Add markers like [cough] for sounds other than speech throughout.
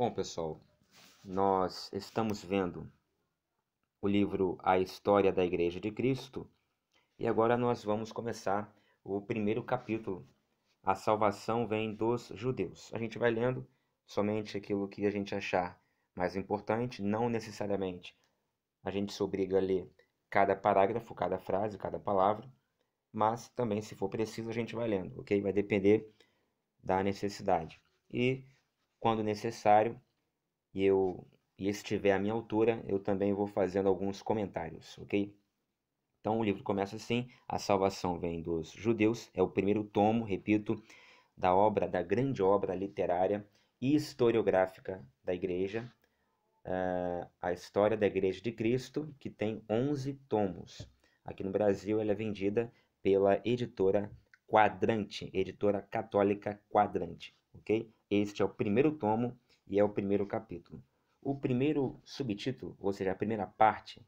Bom, pessoal, nós estamos vendo o livro A História da Igreja de Cristo e agora nós vamos começar o primeiro capítulo. A salvação vem dos judeus. A gente vai lendo somente aquilo que a gente achar mais importante, não necessariamente a gente se obriga a ler cada parágrafo, cada frase, cada palavra, mas também, se for preciso, a gente vai lendo, ok? Vai depender da necessidade. E quando necessário e eu e estiver à minha altura, eu também vou fazendo alguns comentários, ok? Então o livro começa assim: A salvação vem dos judeus, é o primeiro tomo, repito, da obra, da grande obra literária e historiográfica da igreja, uh, a história da igreja de Cristo, que tem 11 tomos. Aqui no Brasil ela é vendida pela editora Quadrante, editora católica Quadrante ok? Este é o primeiro tomo e é o primeiro capítulo. O primeiro subtítulo, ou seja, a primeira parte,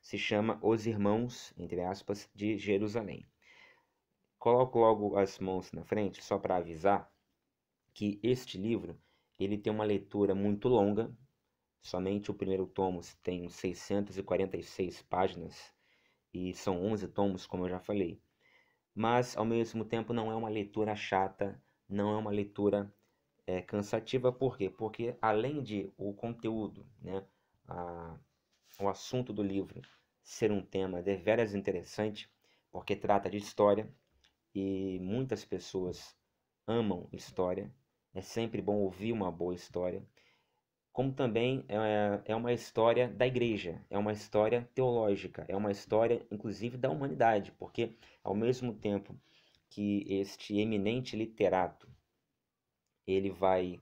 se chama Os Irmãos, entre aspas, de Jerusalém. Coloco logo as mãos na frente só para avisar que este livro ele tem uma leitura muito longa. Somente o primeiro tomo tem 646 páginas e são 11 tomos, como eu já falei. Mas ao mesmo tempo não é uma leitura chata, não é uma leitura é, cansativa, por quê? Porque além de o conteúdo, né, a, o assunto do livro ser um tema deveras interessante, porque trata de história e muitas pessoas amam história, é sempre bom ouvir uma boa história, como também é, é uma história da igreja, é uma história teológica, é uma história inclusive da humanidade, porque ao mesmo tempo que este eminente literato ele vai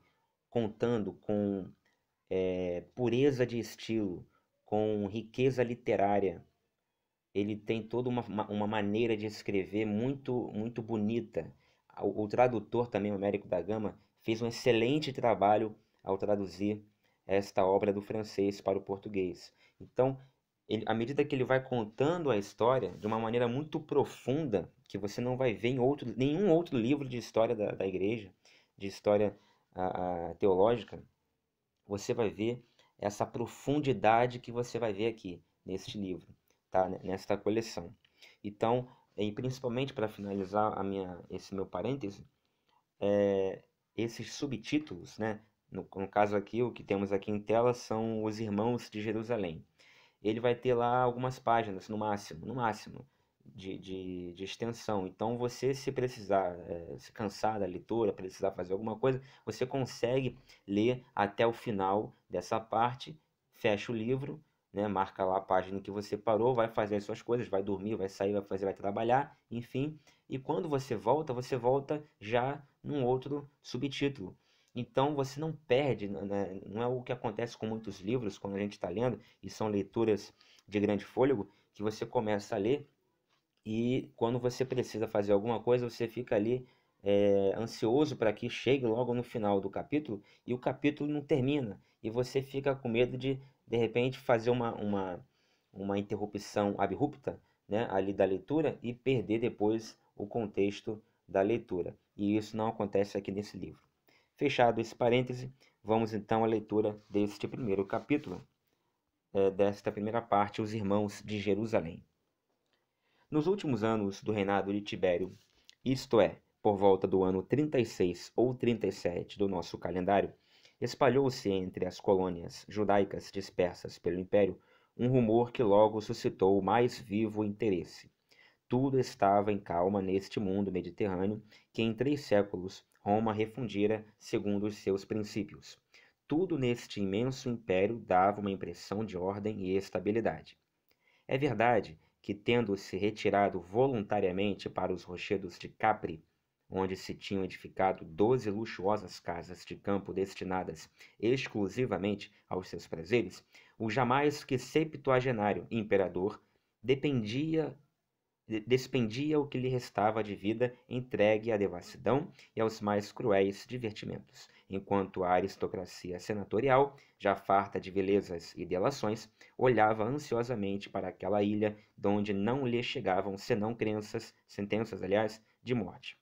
contando com é, pureza de estilo, com riqueza literária. Ele tem toda uma, uma maneira de escrever muito, muito bonita. O, o tradutor também, o Américo da Gama, fez um excelente trabalho ao traduzir esta obra do francês para o português. Então, ele, à medida que ele vai contando a história de uma maneira muito profunda, que você não vai ver em outro, nenhum outro livro de história da, da igreja, de história a, a, teológica, você vai ver essa profundidade que você vai ver aqui neste livro, tá? nesta coleção. Então, e principalmente para finalizar a minha, esse meu parêntese, é, esses subtítulos, né? No, no, caso aqui, o que temos aqui em tela são os Irmãos de Jerusalém. Ele vai ter lá algumas páginas, no máximo, no máximo de, de, de extensão. Então, você, se precisar é, se cansar da leitura, precisar fazer alguma coisa, você consegue ler até o final dessa parte, fecha o livro, né, marca lá a página que você parou, vai fazer as suas coisas, vai dormir, vai sair, vai fazer, vai trabalhar, enfim. E quando você volta, você volta já num outro subtítulo. Então você não perde, né? não é o que acontece com muitos livros quando a gente está lendo, e são leituras de grande fôlego, que você começa a ler e quando você precisa fazer alguma coisa, você fica ali é, ansioso para que chegue logo no final do capítulo e o capítulo não termina. E você fica com medo de, de repente, fazer uma, uma, uma interrupção abrupta né, ali da leitura e perder depois o contexto da leitura. E isso não acontece aqui nesse livro. Fechado esse parêntese, vamos então à leitura deste primeiro capítulo, é, desta primeira parte, Os Irmãos de Jerusalém. Nos últimos anos do reinado de Tibério, isto é, por volta do ano 36 ou 37 do nosso calendário, espalhou-se entre as colônias judaicas dispersas pelo império um rumor que logo suscitou o mais vivo interesse. Tudo estava em calma neste mundo mediterrâneo que em três séculos Roma refundira segundo os seus princípios. Tudo neste imenso império dava uma impressão de ordem e estabilidade. É verdade que, tendo se retirado voluntariamente para os rochedos de Capri, onde se tinham edificado doze luxuosas casas de campo destinadas exclusivamente aos seus prazeres, o jamais que septuagenário imperador dependia despendia o que lhe restava de vida entregue à devassidão e aos mais cruéis divertimentos, enquanto a aristocracia senatorial, já farta de belezas e delações, olhava ansiosamente para aquela ilha donde não lhe chegavam senão crenças, sentenças, aliás, de morte.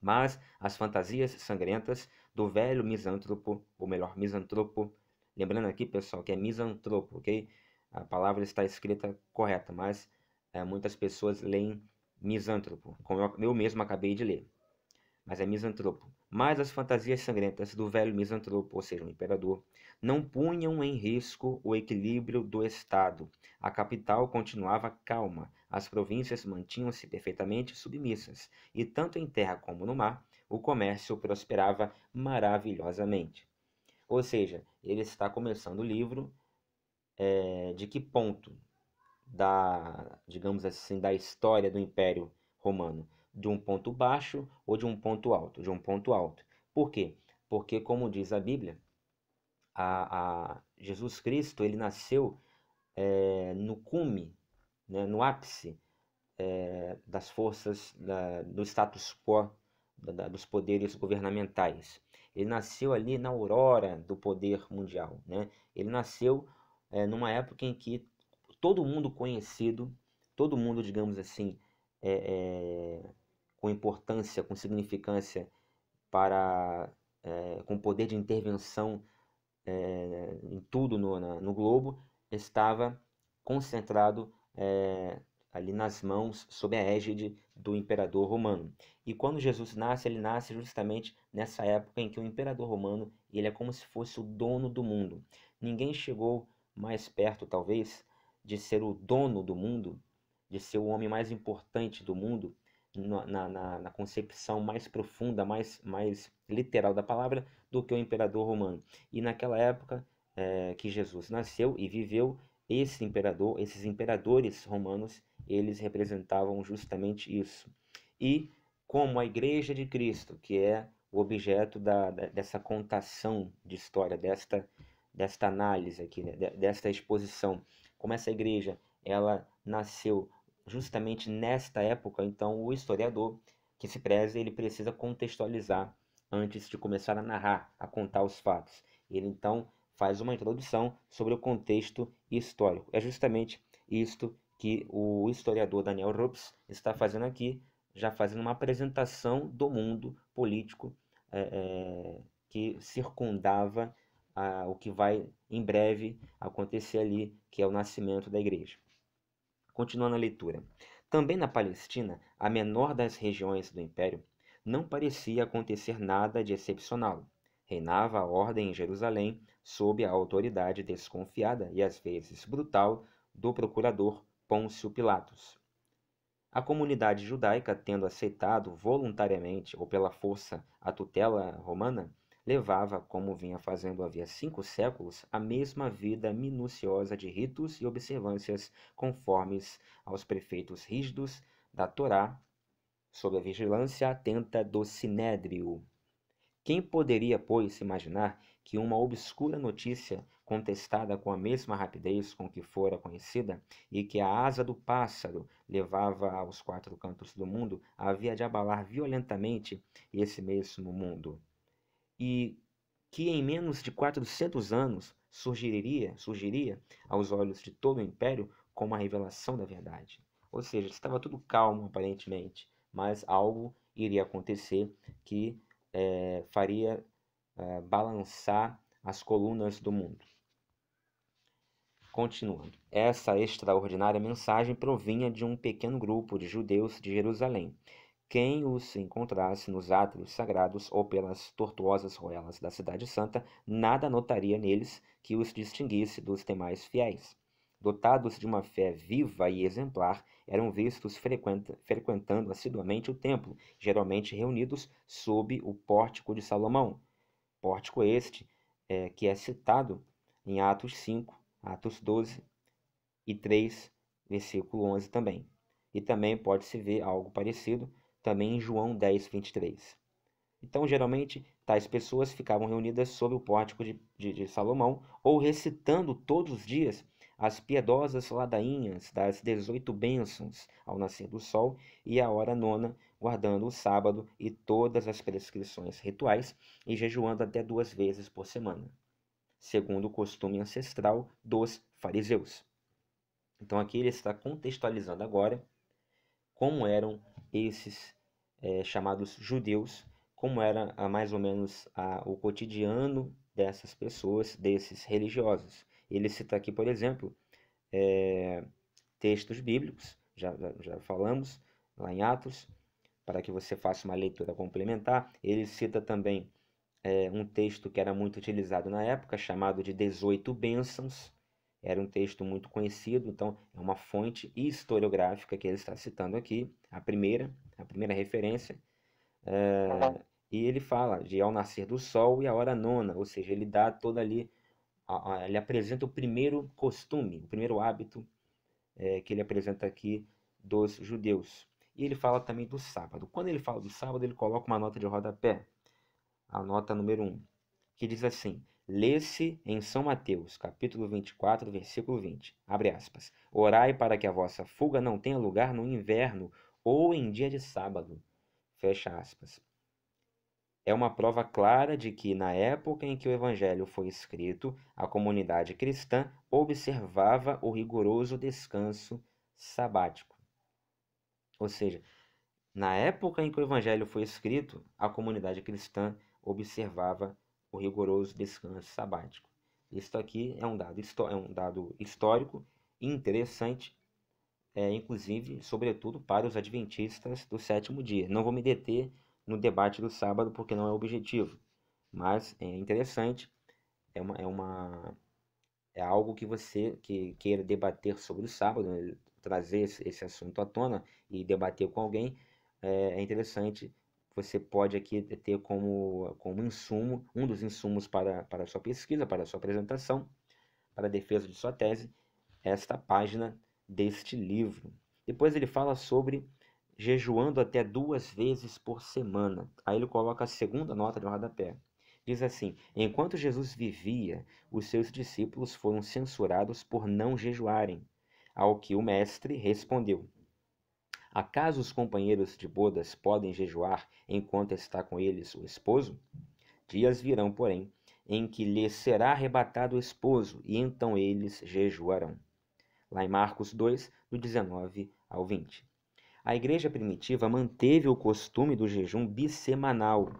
Mas as fantasias sangrentas do velho misântropo, ou melhor, misantropo. Lembrando aqui, pessoal, que é misantropo, ok? A palavra está escrita correta, mas é, muitas pessoas leem misântropo, como eu, eu mesmo acabei de ler. Mas é misantropo. Mas as fantasias sangrentas do velho misantropo, ou seja, o imperador, não punham em risco o equilíbrio do Estado. A capital continuava calma, as províncias mantinham-se perfeitamente submissas, e tanto em terra como no mar, o comércio prosperava maravilhosamente. Ou seja, ele está começando o livro é, de que ponto da, digamos assim, da história do Império Romano? De um ponto baixo ou de um ponto alto? De um ponto alto. Por quê? Porque, como diz a Bíblia, a, a Jesus Cristo ele nasceu é, no cume, né, no ápice é, das forças da, do status quo da, dos poderes governamentais. Ele nasceu ali na aurora do poder mundial. Né? Ele nasceu é, numa época em que todo mundo conhecido, todo mundo, digamos assim, é, é, com importância, com significância para é, com poder de intervenção é, em tudo no, na, no globo, estava concentrado é, ali nas mãos, sob a égide do imperador romano. E quando Jesus nasce, ele nasce justamente nessa época em que o imperador romano ele é como se fosse o dono do mundo. Ninguém chegou mais perto, talvez, de ser o dono do mundo, de ser o homem mais importante do mundo, na, na, na, concepção mais profunda, mais, mais literal da palavra, do que o imperador romano. E naquela época é, que Jesus nasceu e viveu, esse imperador, esses imperadores romanos, eles representavam justamente isso. E como a Igreja de Cristo, que é o objeto da, dessa contação de história, desta, desta análise aqui, né? desta exposição, como essa igreja ela nasceu justamente nesta época, então o historiador que se preze, ele precisa contextualizar antes de começar a narrar, a contar os fatos. Ele então faz uma introdução sobre o contexto histórico. É justamente isto que o historiador Daniel Rups está fazendo aqui, já fazendo uma apresentação do mundo político é, é, que circundava a, o que vai em breve acontecer ali, que é o nascimento da igreja. Continuando a leitura. Também na Palestina, a menor das regiões do império, não parecia acontecer nada de excepcional. Reinava a ordem em Jerusalém sob a autoridade desconfiada e às vezes brutal do procurador Pôncio Pilatos. A comunidade judaica, tendo aceitado voluntariamente ou pela força a tutela romana, levava, como vinha fazendo havia cinco séculos, a mesma vida minuciosa de ritos e observâncias conformes aos prefeitos rígidos da Torá, sob a vigilância atenta do Sinédrio. Quem poderia, pois, imaginar que uma obscura notícia, contestada com a mesma rapidez com que fora conhecida, e que a asa do pássaro levava aos quatro cantos do mundo, havia de abalar violentamente esse mesmo mundo? E que em menos de quatrocentos anos surgiria, surgiria aos olhos de todo o império como a revelação da verdade. Ou seja, estava tudo calmo aparentemente, mas algo iria acontecer que é, faria é, balançar as colunas do mundo. Continuando, essa extraordinária mensagem provinha de um pequeno grupo de judeus de Jerusalém. Quem os encontrasse nos átrios sagrados ou pelas tortuosas ruelas da Cidade Santa, nada notaria neles que os distinguisse dos demais fiéis. Dotados de uma fé viva e exemplar, eram vistos frequenta, frequentando assiduamente o templo, geralmente reunidos sob o pórtico de Salomão. Pórtico este é, que é citado em Atos 5, Atos 12 e 3, versículo 11 também. E também pode-se ver algo parecido também em João 10, 23. Então, geralmente, tais pessoas ficavam reunidas sob o pórtico de, de, de Salomão ou recitando todos os dias as piedosas ladainhas das dezoito bênçãos ao nascer do sol e a hora nona, guardando o sábado e todas as prescrições rituais e jejuando até duas vezes por semana, segundo o costume ancestral dos fariseus. Então aqui ele está contextualizando agora como eram esses é, chamados judeus como era a, mais ou menos a, o cotidiano dessas pessoas, desses religiosos. Ele cita aqui, por exemplo, é, textos bíblicos, já, já, já falamos lá em Atos, para que você faça uma leitura complementar. Ele cita também é, um texto que era muito utilizado na época, chamado de 18 Bênçãos. Era um texto muito conhecido, então é uma fonte historiográfica que ele está citando aqui, a primeira, a primeira referência. É, e ele fala de ao nascer do sol e a hora nona, ou seja, ele dá toda ali, ele apresenta o primeiro costume, o primeiro hábito é, que ele apresenta aqui dos judeus. E ele fala também do sábado. Quando ele fala do sábado, ele coloca uma nota de rodapé, a nota número 1, que diz assim: Lê-se em São Mateus, capítulo 24, versículo 20. Abre aspas. Orai para que a vossa fuga não tenha lugar no inverno ou em dia de sábado. Fecha aspas. É uma prova clara de que, na época em que o Evangelho foi escrito, a comunidade cristã observava o rigoroso descanso sabático. Ou seja, na época em que o evangelho foi escrito, a comunidade cristã observava o rigoroso descanso sabático. Isso aqui é um dado, é um dado histórico interessante, é, inclusive, sobretudo para os adventistas do sétimo dia. Não vou me deter no debate do sábado porque não é objetivo, mas é interessante, é uma, é uma é algo que você que queira debater sobre o sábado, né? trazer esse, esse assunto à tona e debater com alguém, é, é interessante. Você pode aqui ter como, como insumo, um dos insumos para, para a sua pesquisa, para a sua apresentação, para a defesa de sua tese, esta página deste livro. Depois ele fala sobre jejuando até duas vezes por semana. Aí ele coloca a segunda nota de rodapé. Diz assim: Enquanto Jesus vivia, os seus discípulos foram censurados por não jejuarem. Ao que o mestre respondeu: Acaso os companheiros de bodas podem jejuar enquanto está com eles o esposo? Dias virão, porém, em que lhes será arrebatado o esposo, e então eles jejuarão. Lá em Marcos 2, do 19 ao 20. A igreja primitiva manteve o costume do jejum bissemanal,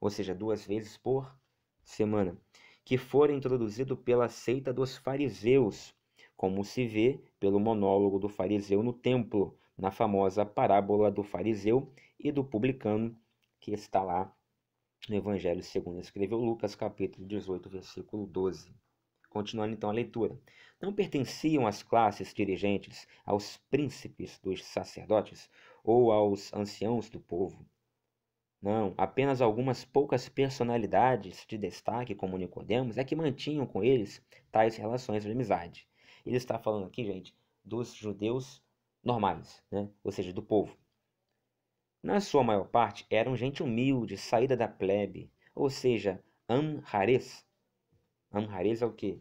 ou seja, duas vezes por semana, que fora introduzido pela seita dos fariseus como se vê pelo monólogo do fariseu no templo, na famosa parábola do fariseu e do publicano, que está lá no Evangelho segundo escreveu Lucas, capítulo 18, versículo 12. Continuando então a leitura. Não pertenciam as classes dirigentes aos príncipes dos sacerdotes ou aos anciãos do povo. Não, apenas algumas poucas personalidades de destaque, como Nicodemos, é que mantinham com eles tais relações de amizade. Ele está falando aqui, gente, dos judeus normais, né? ou seja, do povo. Na sua maior parte, eram gente humilde, saída da plebe, ou seja, Amhares. Amhares é o quê?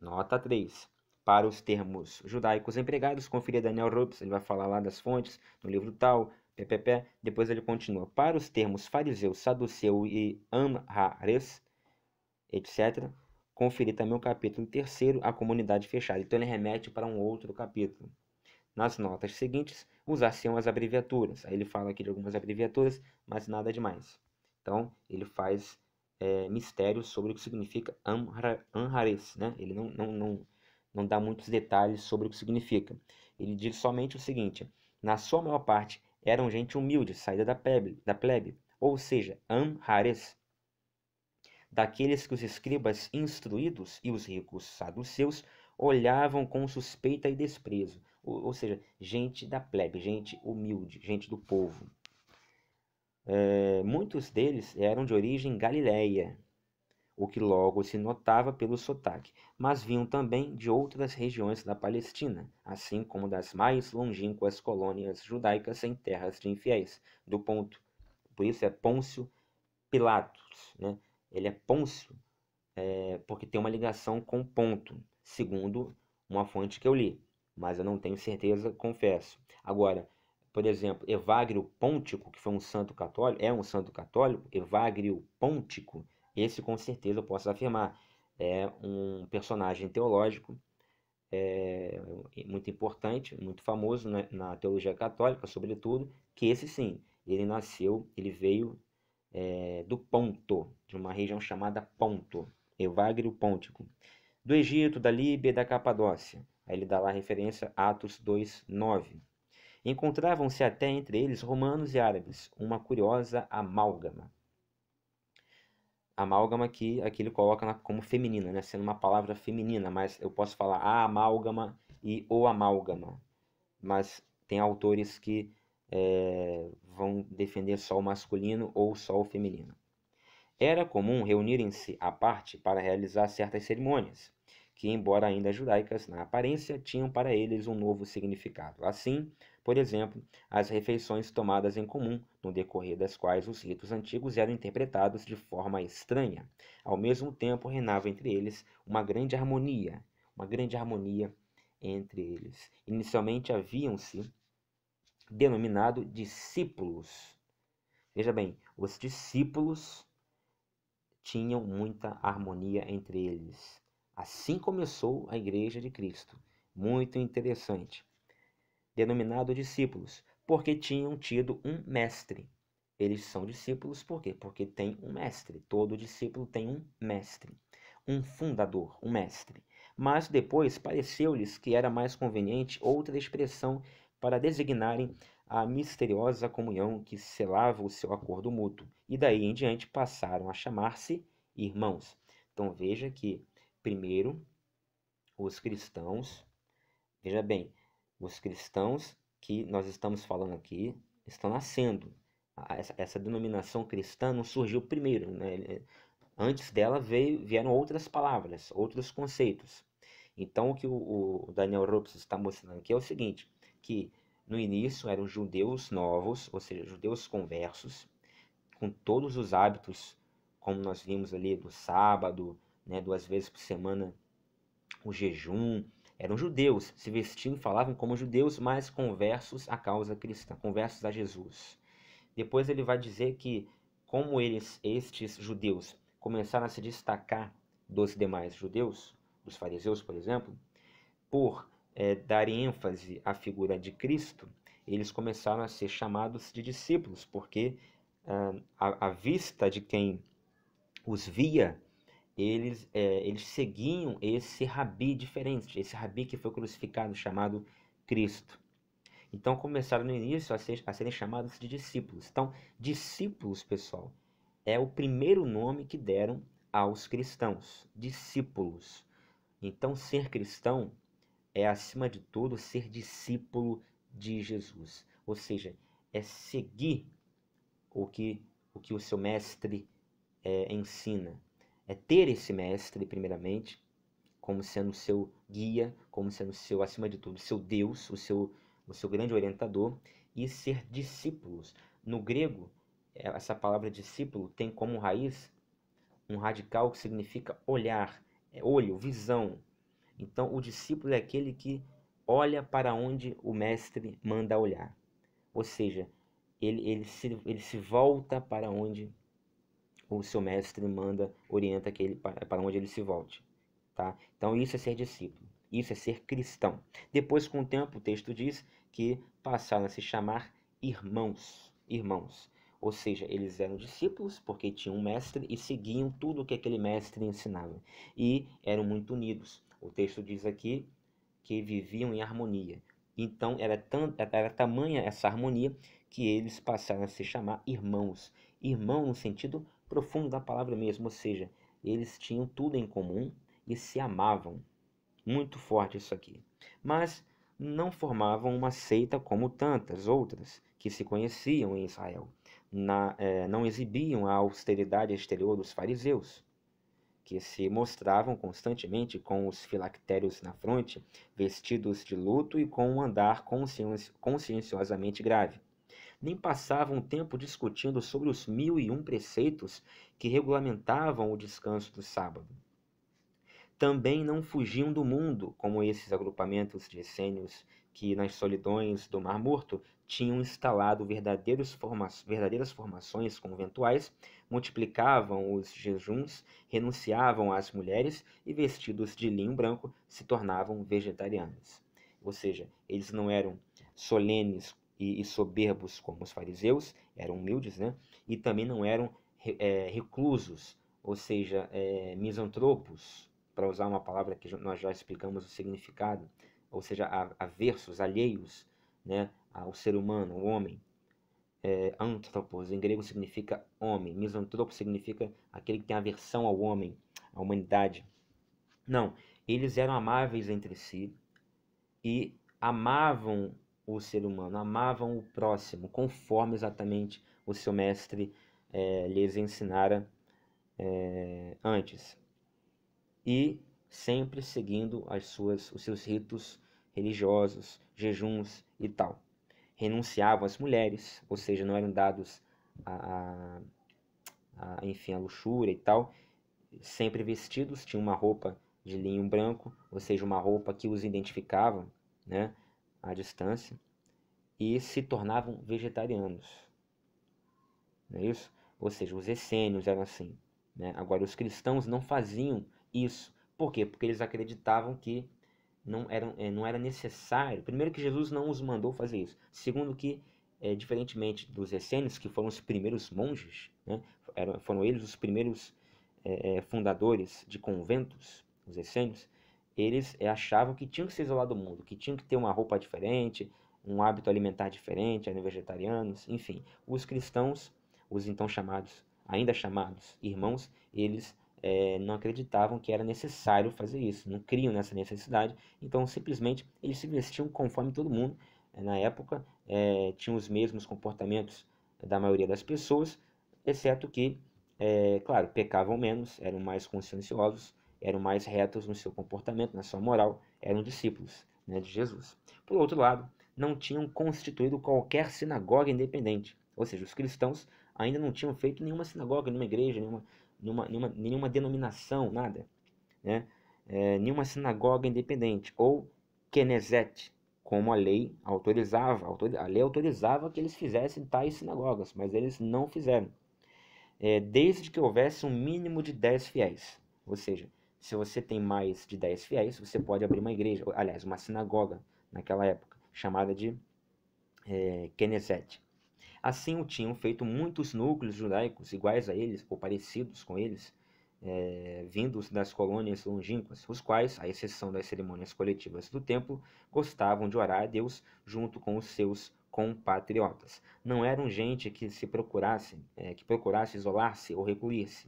Nota 3. Para os termos judaicos empregados, conferir Daniel Rups, ele vai falar lá das fontes, no livro tal, ppp. Depois ele continua. Para os termos fariseu, saduceu e Amhares, etc., conferir também o capítulo terceiro, a comunidade fechada. Então ele remete para um outro capítulo. Nas notas seguintes, usar-se-ão as abreviaturas. Aí ele fala aqui de algumas abreviaturas, mas nada demais. Então ele faz é, mistérios sobre o que significa Anhares. Né? Ele não, não, não, não dá muitos detalhes sobre o que significa. Ele diz somente o seguinte: na sua maior parte eram gente humilde, saída da plebe, da plebe ou seja, Amhares, daqueles que os escribas instruídos e os ricos saduceus olhavam com suspeita e desprezo, ou, ou seja, gente da plebe, gente humilde, gente do povo. É, muitos deles eram de origem galileia, o que logo se notava pelo sotaque, mas vinham também de outras regiões da Palestina, assim como das mais longínquas colônias judaicas em terras de infiéis, do ponto. Por isso é Pôncio Pilatos, né? ele é Pôncio, é, porque tem uma ligação com ponto, segundo uma fonte que eu li, mas eu não tenho certeza, confesso. Agora, por exemplo, Evagrio Pontico, que foi um santo católico, é um santo católico, Evagrio Pontico, esse com certeza eu posso afirmar, é um personagem teológico é, muito importante, muito famoso né, na teologia católica, sobretudo, que esse sim, ele nasceu, ele veio é, do Ponto, de uma região chamada Ponto, Evagrio Pontico, do Egito, da Líbia e da Capadócia. Aí ele dá lá referência Atos 2, 9. Encontravam-se até entre eles romanos e árabes, uma curiosa amálgama. Amálgama que aqui ele coloca como feminina, né? sendo uma palavra feminina, mas eu posso falar a amálgama e o amálgama. Mas tem autores que é, vão defender só o masculino ou só o feminino. Era comum reunirem-se à parte para realizar certas cerimônias, que, embora ainda judaicas na aparência, tinham para eles um novo significado. Assim, por exemplo, as refeições tomadas em comum, no decorrer das quais os ritos antigos eram interpretados de forma estranha. Ao mesmo tempo, reinava entre eles uma grande harmonia, uma grande harmonia entre eles. Inicialmente haviam-se denominado discípulos. Veja bem, os discípulos tinham muita harmonia entre eles. Assim começou a Igreja de Cristo. Muito interessante. Denominado discípulos, porque tinham tido um mestre. Eles são discípulos por quê? Porque tem um mestre. Todo discípulo tem um mestre, um fundador, um mestre. Mas depois pareceu-lhes que era mais conveniente outra expressão para designarem a misteriosa comunhão que selava o seu acordo mútuo, e daí em diante passaram a chamar-se irmãos. Então veja que, primeiro, os cristãos, veja bem, os cristãos que nós estamos falando aqui estão nascendo. Essa, essa denominação cristã não surgiu primeiro, né? Antes dela veio, vieram outras palavras, outros conceitos. Então, o que o, o Daniel Ropes está mostrando aqui é o seguinte: que no início eram judeus novos, ou seja, judeus conversos, com todos os hábitos, como nós vimos ali do sábado, né, duas vezes por semana, o jejum. Eram judeus, se vestiam e falavam como judeus, mas conversos à causa cristã, conversos a Jesus. Depois ele vai dizer que, como eles, estes judeus, começaram a se destacar dos demais judeus, dos fariseus, por exemplo, por é, darem ênfase à figura de Cristo, eles começaram a ser chamados de discípulos, porque ah, à, vista de quem os via, eles, é, eles seguiam esse rabi diferente, esse rabi que foi crucificado, chamado Cristo. Então começaram no início a, ser, a serem chamados de discípulos. Então, discípulos, pessoal, é o primeiro nome que deram aos cristãos, discípulos. Então, ser cristão é, acima de tudo, ser discípulo de Jesus. Ou seja, é seguir o que o, que o seu mestre é, ensina. É ter esse mestre, primeiramente, como sendo seu guia, como sendo seu, acima de tudo, seu Deus, o seu, o seu grande orientador, e ser discípulos. No grego, é, essa palavra discípulo tem como raiz um radical que significa olhar, é olho, visão, então, o discípulo é aquele que olha para onde o mestre manda olhar. Ou seja, ele, ele, se, ele se volta para onde o seu mestre manda, orienta que ele, para, onde ele se volte. Tá? Então, isso é ser discípulo. Isso é ser cristão. Depois, com o tempo, o texto diz que passaram a se chamar irmãos. Irmãos. Ou seja, eles eram discípulos porque tinham um mestre e seguiam tudo o que aquele mestre ensinava. E eram muito unidos. O texto diz aqui que viviam em harmonia. Então era, tão, era tamanha essa harmonia que eles passaram a se chamar irmãos. Irmão no sentido profundo da palavra mesmo, ou seja, eles tinham tudo em comum e se amavam. Muito forte isso aqui. Mas não formavam uma seita como tantas outras que se conheciam em Israel. Na, eh, não exibiam a austeridade exterior dos fariseus que se mostravam constantemente com os filactérios na fronte, vestidos de luto e com um andar conscienci conscienciosamente grave. Nem passavam tempo discutindo sobre os mil e um preceitos que regulamentavam o descanso do sábado. Também não fugiam do mundo, como esses agrupamentos de essênios que nas solidões do Mar Morto tinham instalado forma verdadeiras formações conventuais, multiplicavam os jejuns, renunciavam às mulheres e, vestidos de linho branco, se tornavam vegetarianos. Ou seja, eles não eram solenes e, e soberbos como os fariseus, eram humildes, né? e também não eram é, reclusos, ou seja, é, misantropos, para usar uma palavra que nós já explicamos o significado, ou seja, aversos, alheios né, ao ser humano, ao homem. É, antropos, em grego significa homem, misantropo significa aquele que tem aversão ao homem, à humanidade. Não, eles eram amáveis entre si e amavam o ser humano, amavam o próximo, conforme exatamente o seu mestre é, lhes ensinara é, antes. E sempre seguindo as suas, os seus ritos religiosos, jejuns e tal. Renunciavam às mulheres, ou seja, não eram dados a, a, a enfim, a luxúria e tal, sempre vestidos, tinham uma roupa de linho branco, ou seja, uma roupa que os identificava, né, à distância, e se tornavam vegetarianos. Não é isso? Ou seja, os essênios eram assim. Né? Agora, os cristãos não faziam isso. Por quê? Porque eles acreditavam que não, era, eh, não era necessário. Primeiro, que Jesus não os mandou fazer isso. Segundo, que, é, diferentemente dos essênios, que foram os primeiros monges, né? Eram, foram eles os primeiros é, fundadores de conventos, os essênios, eles é, achavam que tinham que se isolar do mundo, que tinham que ter uma roupa diferente, um hábito alimentar diferente, eram vegetarianos, enfim. Os cristãos os então chamados, ainda chamados irmãos, eles é, não acreditavam que era necessário fazer isso, não criam nessa necessidade, então simplesmente eles se vestiam conforme todo mundo. É, na época, é, tinham os mesmos comportamentos da maioria das pessoas, exceto que, é, claro, pecavam menos, eram mais conscienciosos, eram mais retos no seu comportamento, na sua moral, eram discípulos né, de Jesus. Por outro lado, não tinham constituído qualquer sinagoga independente, ou seja, os cristãos ainda não tinham feito nenhuma sinagoga, nenhuma igreja, nenhuma, nenhuma, nenhuma, nenhuma denominação, nada. Né? É, nenhuma sinagoga independente, ou Knesset, como a lei autorizava. A lei autorizava que eles fizessem tais sinagogas, mas eles não fizeram. É, desde que houvesse um mínimo de 10 fiéis. Ou seja, se você tem mais de 10 fiéis, você pode abrir uma igreja, aliás, uma sinagoga naquela época, chamada de é. Assim o tinham feito muitos núcleos judaicos iguais a eles, ou parecidos com eles, é, vindos das colônias longínquas, os quais, à exceção das cerimônias coletivas do templo, gostavam de orar a Deus junto com os seus compatriotas. Não eram gente que se procurasse, é, que procurasse isolar-se ou recluir-se.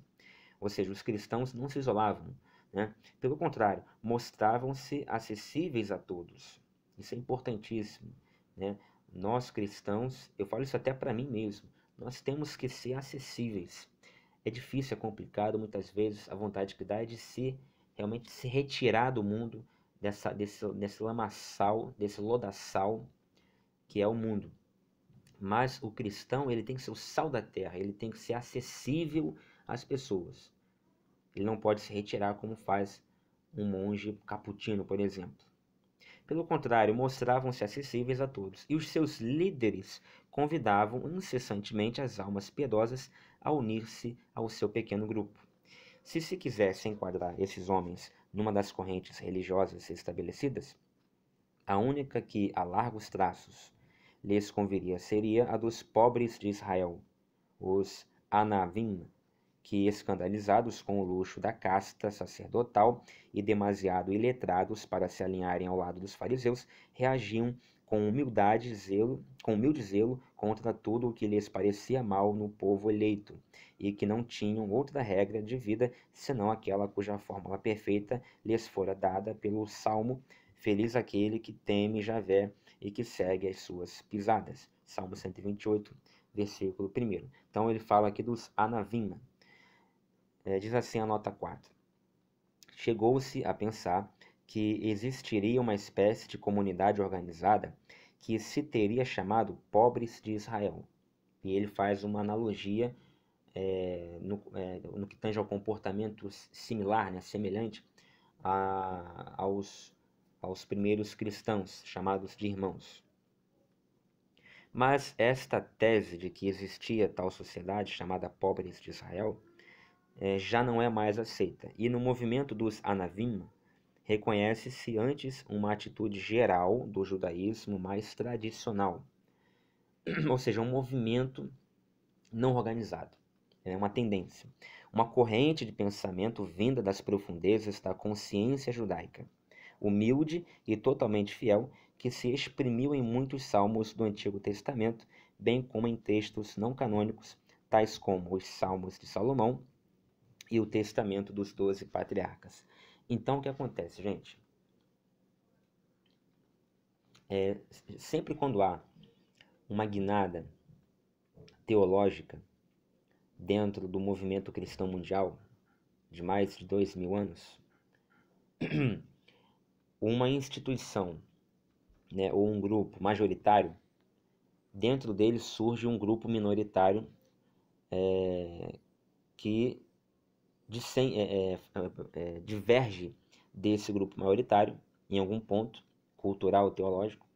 Ou seja, os cristãos não se isolavam. Né? Pelo contrário, mostravam-se acessíveis a todos. Isso é importantíssimo. Né? Nós cristãos, eu falo isso até para mim mesmo, nós temos que ser acessíveis. É difícil, é complicado, muitas vezes a vontade que dá é de se realmente se retirar do mundo dessa, desse, desse lamaçal, desse lodaçal que é o mundo. Mas o cristão ele tem que ser o sal da terra, ele tem que ser acessível às pessoas. Ele não pode se retirar como faz um monge caputino, por exemplo. Pelo contrário, mostravam-se acessíveis a todos, e os seus líderes convidavam incessantemente as almas piedosas a unir-se ao seu pequeno grupo. Se se quisesse enquadrar esses homens numa das correntes religiosas estabelecidas, a única que, a largos traços, lhes conviria seria a dos pobres de Israel, os Anavim, que, escandalizados com o luxo da casta sacerdotal e demasiado iletrados para se alinharem ao lado dos fariseus, reagiam com humildade zelo, com humilde zelo contra tudo o que lhes parecia mal no povo eleito, e que não tinham outra regra de vida senão aquela cuja fórmula perfeita lhes fora dada pelo Salmo Feliz aquele que teme Javé e que segue as suas pisadas. Salmo 128, versículo 1. Então ele fala aqui dos Anavim, é, diz assim a nota 4. Chegou-se a pensar que existiria uma espécie de comunidade organizada que se teria chamado Pobres de Israel. E ele faz uma analogia é, no, é, no, que tange ao comportamento similar, né, semelhante a, aos, aos primeiros cristãos, chamados de irmãos. Mas esta tese de que existia tal sociedade chamada Pobres de Israel é, já não é mais aceita. E no movimento dos Anavim, reconhece-se antes uma atitude geral do judaísmo mais tradicional, [clears throat] ou seja, um movimento não organizado. é uma tendência, uma corrente de pensamento vinda das profundezas da consciência judaica, humilde e totalmente fiel, que se exprimiu em muitos salmos do Antigo Testamento, bem como em textos não canônicos, tais como os Salmos de Salomão e o Testamento dos Doze Patriarcas. Então, o que acontece, gente? É, sempre quando há uma guinada teológica dentro do movimento cristão mundial de mais de dois mil anos, [clears throat] uma instituição né, ou um grupo majoritário, dentro dele surge um grupo minoritário é, que é, é, é, diverge desse grupo maioritário em algum ponto cultural, teológico,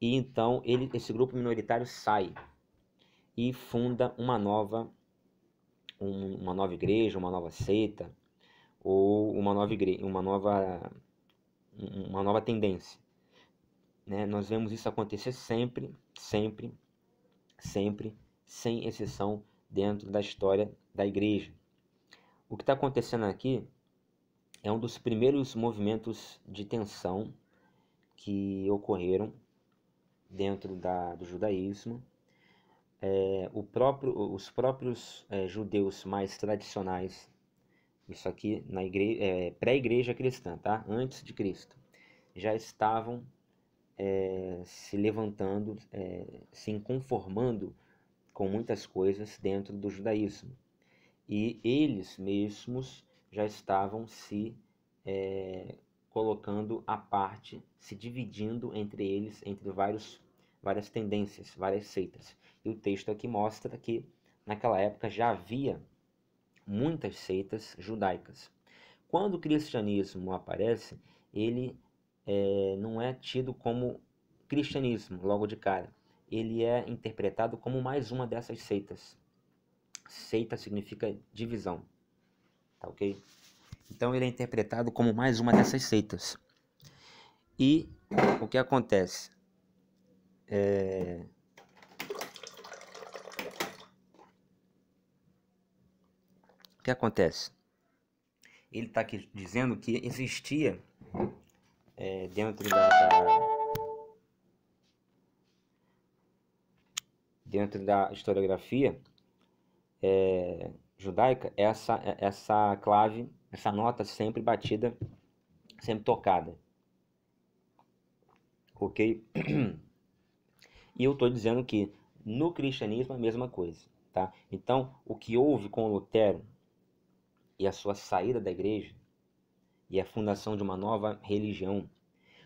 e então ele, esse grupo minoritário sai e funda uma nova um, uma nova igreja, uma nova seita ou uma nova igreja, uma nova uma nova tendência. Né? Nós vemos isso acontecer sempre, sempre, sempre, sem exceção dentro da história da igreja. O que está acontecendo aqui é um dos primeiros movimentos de tensão que ocorreram dentro da, do judaísmo. É, o próprio, os próprios é, judeus mais tradicionais, isso aqui na igreja, é, pré-igreja cristã, tá? antes de Cristo, já estavam é, se levantando, é, se inconformando com muitas coisas dentro do judaísmo. E eles mesmos já estavam se é, colocando à parte, se dividindo entre eles, entre vários, várias tendências, várias seitas. E o texto aqui mostra que naquela época já havia muitas seitas judaicas. Quando o cristianismo aparece, ele é, não é tido como cristianismo logo de cara. Ele é interpretado como mais uma dessas seitas. Seita significa divisão, tá ok? Então ele é interpretado como mais uma dessas seitas. E o que acontece? É... O que acontece? Ele está aqui dizendo que existia é, dentro da, da, dentro da historiografia é, judaica essa essa clave essa nota sempre batida sempre tocada. Ok? [clears throat] E eu estou dizendo que no cristianismo é a mesma coisa tá? Então o que houve com Lutero e a sua saída da igreja e a fundação de uma nova religião,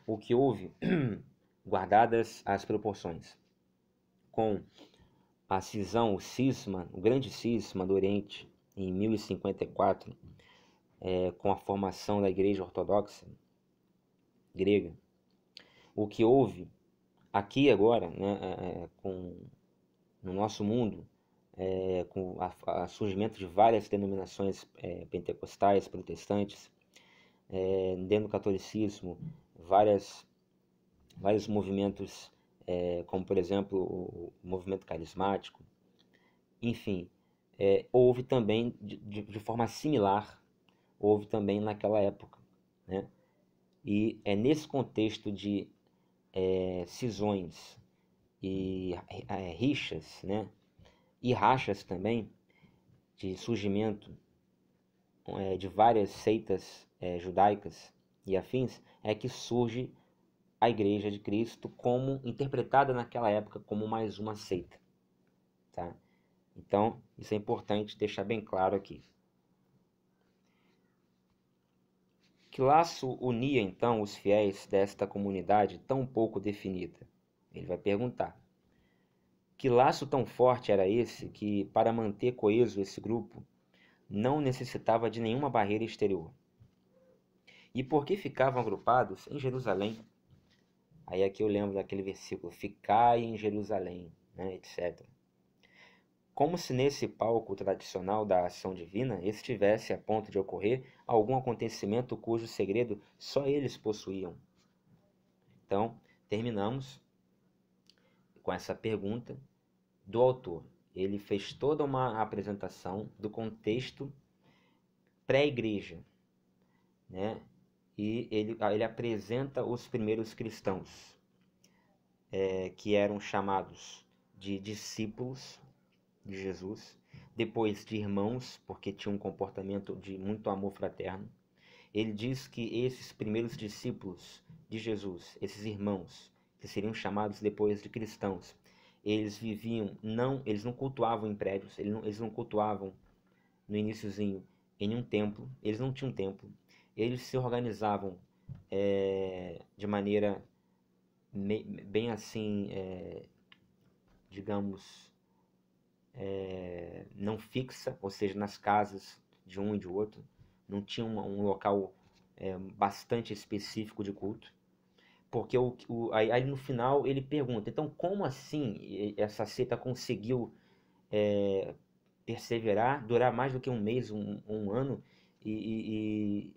o que houve, [clears throat] guardadas as proporções, com a cisão, o cisma, o grande cisma do Oriente, em 1054, é, com a formação da Igreja Ortodoxa grega, o que houve aqui agora, né, é, é com, no nosso mundo, é, com o surgimento de várias denominações é, pentecostais, protestantes, é, dentro do catolicismo, várias, vários movimentos, é, como por exemplo o movimento carismático, enfim, é, houve também de, de, forma similar, houve também naquela época, né? E é nesse contexto de é, cisões e é, rixas, né? E rachas também, de surgimento é, de várias seitas é, judaicas e afins, é que surge a Igreja de Cristo como interpretada naquela época como mais uma seita. Tá? Então, isso é importante deixar bem claro aqui. Que laço unia então os fiéis desta comunidade tão pouco definida? Ele vai perguntar. Que laço tão forte era esse que, para manter coeso esse grupo, não necessitava de nenhuma barreira exterior? E por que ficavam agrupados em Jerusalém? Aí aqui eu lembro daquele versículo, ficai em Jerusalém, né, etc. Como se nesse palco tradicional da ação divina estivesse a ponto de ocorrer algum acontecimento cujo segredo só eles possuíam. Então, terminamos com essa pergunta do autor. ele fez toda uma apresentação do contexto pré-igreja, né? E ele, ele apresenta os primeiros cristãos, é, que eram chamados de discípulos de Jesus, depois de irmãos, porque tinham um comportamento de muito amor fraterno. Ele diz que esses primeiros discípulos de Jesus, esses irmãos, que seriam chamados depois de cristãos, eles viviam, não, eles não cultuavam em prédios, eles não, eles não cultuavam no iníciozinho em um templo, eles não tinham templo, eles se organizavam é, de maneira me, bem assim, é, digamos, é, não fixa, ou seja, nas casas de um e de outro, não tinha um, um local bastante específico de culto. Porque o, o, aí, aí, no final ele pergunta, então como assim essa seita conseguiu perseverar, durar mais do que um mês, um, um ano, e, e,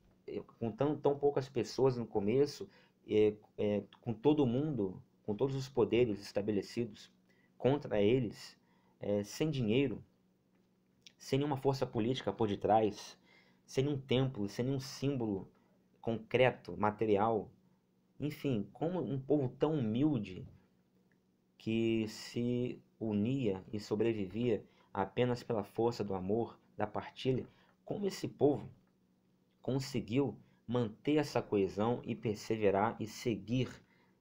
com tão, tão poucas pessoas no começo, é, é, com todo mundo, com todos os poderes estabelecidos contra eles, é, sem dinheiro, sem nenhuma força política por detrás, sem nenhum templo, sem nenhum símbolo concreto, material. Enfim, como um povo tão humilde que se unia e sobrevivia apenas pela força do amor, da partilha, como esse povo conseguiu manter essa coesão e perseverar e seguir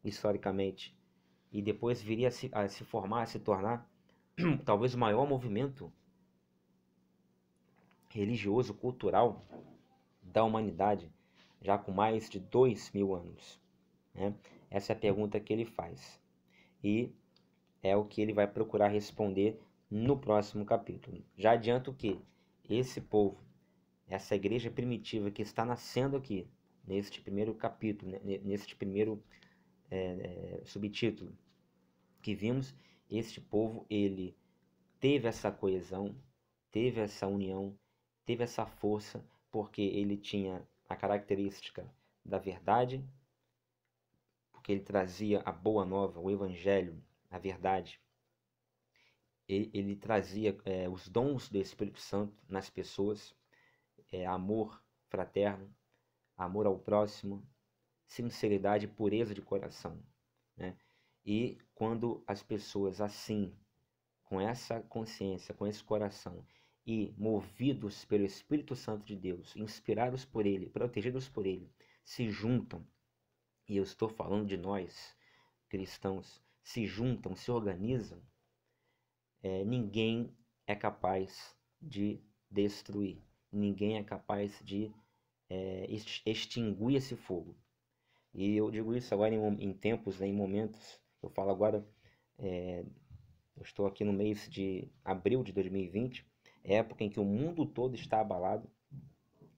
historicamente. E depois viria a se, a se formar, a se tornar [clears throat] talvez o maior movimento religioso, cultural da humanidade, já com mais de dois mil anos. Né? Essa é a pergunta que ele faz. E é o que ele vai procurar responder no próximo capítulo. Já adianto que esse povo, essa igreja primitiva que está nascendo aqui, neste primeiro capítulo, neste primeiro é, subtítulo que vimos, este povo ele teve essa coesão, teve essa união, teve essa força, porque ele tinha a característica da verdade, porque ele trazia a boa nova, o evangelho, a verdade. Ele, ele trazia é, os dons do Espírito Santo nas pessoas, é, amor fraterno, amor ao próximo, sinceridade e pureza de coração. Né? E quando as pessoas assim, com essa consciência, com esse coração, e movidos pelo Espírito Santo de Deus, inspirados por Ele, protegidos por Ele, se juntam, e eu estou falando de nós, cristãos, se juntam, se organizam, é, ninguém é capaz de destruir, ninguém é capaz de é, extinguir esse fogo. E eu digo isso agora em, em tempos, né, em momentos, eu falo agora, é, eu estou aqui no mês de abril de 2020, época em que o mundo todo está abalado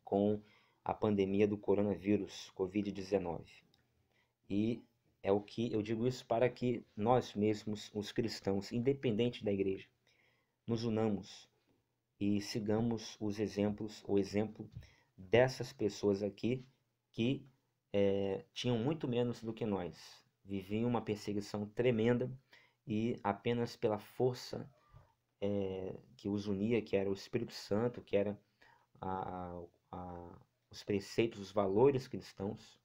com a pandemia do coronavírus, Covid-19. E é o que eu digo isso para que nós mesmos, os cristãos, independente da igreja, nos unamos e sigamos os exemplos, o exemplo dessas pessoas aqui que é, tinham muito menos do que nós, viviam uma perseguição tremenda e apenas pela força é, que os unia, que era o Espírito Santo, que era a, a, os preceitos, os valores cristãos,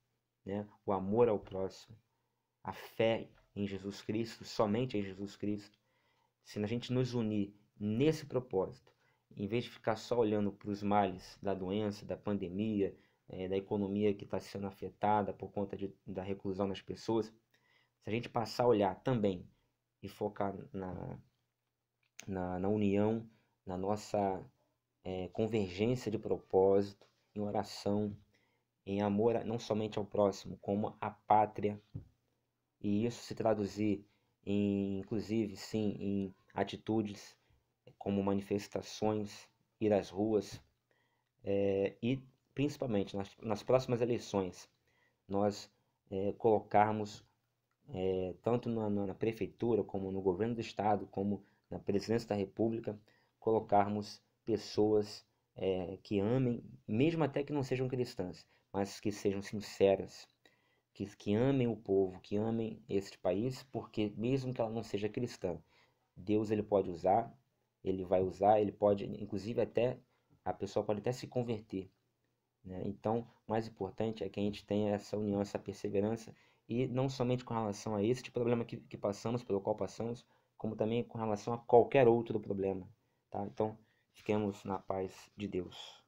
né? o amor ao próximo, a fé em Jesus Cristo, somente em Jesus Cristo. Se a gente nos unir nesse propósito, em vez de ficar só olhando para os males da doença, da pandemia, é, da economia que está sendo afetada por conta de, da reclusão das pessoas, se a gente passar a olhar também e focar na, na, na união, na nossa é, convergência de propósito, em oração, em amor não somente ao próximo, como à pátria. E isso se traduzir em, inclusive, sim, em atitudes como manifestações, ir às ruas é, e principalmente nas, nas próximas eleições nós é, colocarmos é, tanto na, na, prefeitura como no governo do estado como na presidência da República, colocarmos pessoas que amem, mesmo até que não sejam cristãs, mas que sejam sinceras, que, que amem o povo, que amem este país, porque mesmo que ela não seja cristã, Deus ele pode usar ele vai usar, ele pode, inclusive até, a pessoa pode até se converter. Né? Então, o mais importante é que a gente tenha essa união, essa perseverança, e não somente com relação a esse tipo de problema que, que passamos, pelo qual passamos, como também com relação a qualquer outro problema. Tá? Então, fiquemos na paz de Deus.